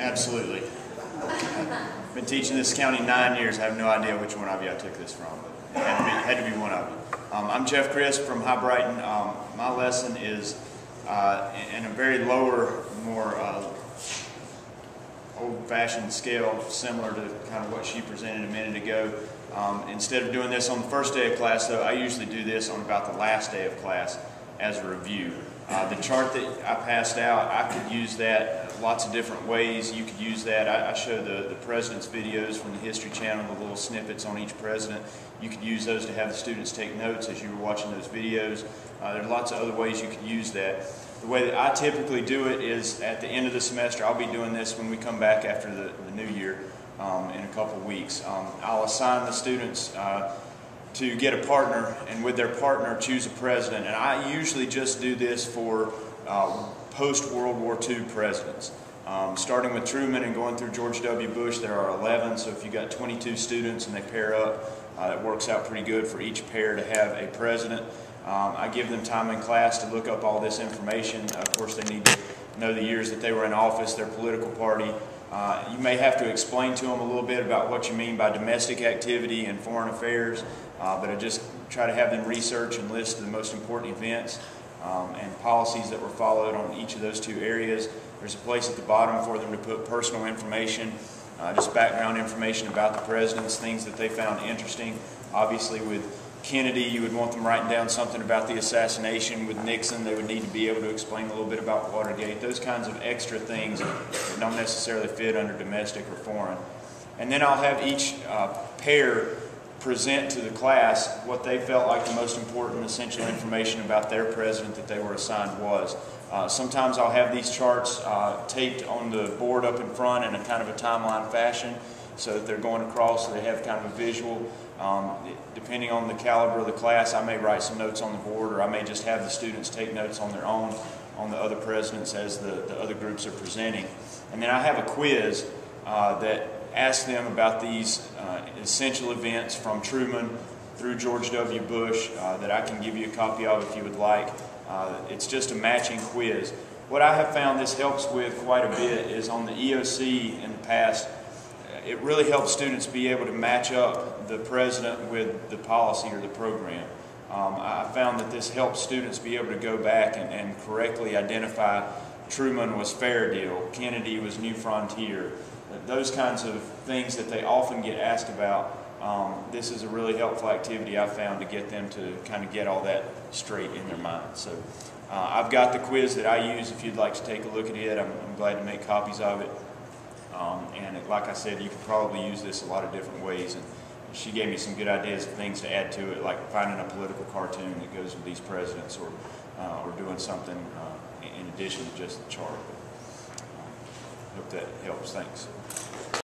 Absolutely. I've been teaching this county nine years. I have no idea which one of you I took this from, but it had to be, had to be one of you. Um, I'm Jeff Crisp from Hibriten. Um, my lesson is uh, in a very lower, more uh, old-fashioned scale, similar to kind of what she presented a minute ago. Um, instead of doing this on the first day of class, though, I usually do this on about the last day of class as a review. Uh, the chart that I passed out, I could use that lots of different ways. You could use that. I, I show the, the president's videos from the History Channel, the little snippets on each president. You could use those to have the students take notes as you were watching those videos. Uh, are lots of other ways you could use that. The way that I typically do it is at the end of the semester, I'll be doing this when we come back after the, the new year um, in a couple weeks. Um, I'll assign the students uh, to get a partner and with their partner choose a president. And I usually just do this for uh, post-World War II presidents. Um, starting with Truman and going through George W. Bush, there are 11. So if you've got 22 students and they pair up, uh, that works out pretty good for each pair to have a president. Um, I give them time in class to look up all this information. Of course, they need to know the years that they were in office, their political party. Uh, you may have to explain to them a little bit about what you mean by domestic activity and foreign affairs, uh, but I just try to have them research and list the most important events um, and policies that were followed on each of those two areas. There's a place at the bottom for them to put personal information, uh, just background information about the presidents, things that they found interesting. Obviously, with Kennedy, you would want them writing down something about the assassination. With Nixon, they would need to be able to explain a little bit about Watergate, those kinds of extra things that don't necessarily fit under domestic or foreign. And then I'll have each uh, pair present to the class what they felt like the most important essential information about their president that they were assigned was. Uh, sometimes I'll have these charts uh, taped on the board up in front in a kind of a timeline fashion so that they're going across so they have kind of a visual. Um, depending on the caliber of the class, I may write some notes on the board or I may just have the students take notes on their own on the other presidents as the, the other groups are presenting. And then I have a quiz uh, that asks them about these uh, essential events from Truman through George W. Bush uh, that I can give you a copy of if you would like. Uh, it's just a matching quiz. What I have found this helps with quite a bit is on the EOC in the past, it really helps students be able to match up the president with the policy or the program. Um, I found that this helps students be able to go back and, and correctly identify Truman was Fair Deal, Kennedy was New Frontier, those kinds of things that they often get asked about. Um, this is a really helpful activity I found to get them to kind of get all that straight in their mind. So uh, I've got the quiz that I use if you'd like to take a look at it. I'm, I'm glad to make copies of it. Um, and it, like I said, you could probably use this a lot of different ways. And she gave me some good ideas of things to add to it, like finding a political cartoon that goes with these presidents or, uh, or doing something uh, in addition to just the chart. But, uh, hope that helps. Thanks.